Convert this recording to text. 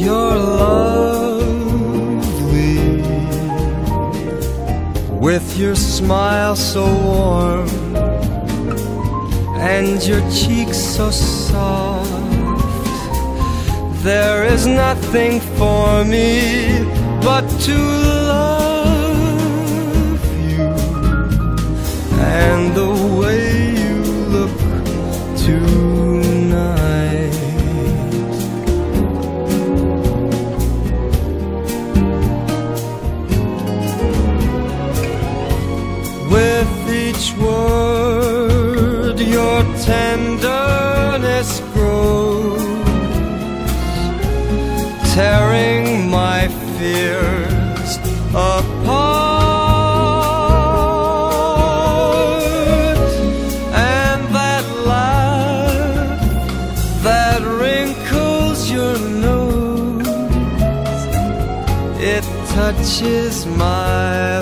You're lovely with your smile so warm and your cheeks so soft. There is nothing for me but to each word, your tenderness grows, tearing my fears apart. And that laugh that wrinkles your nose, it touches my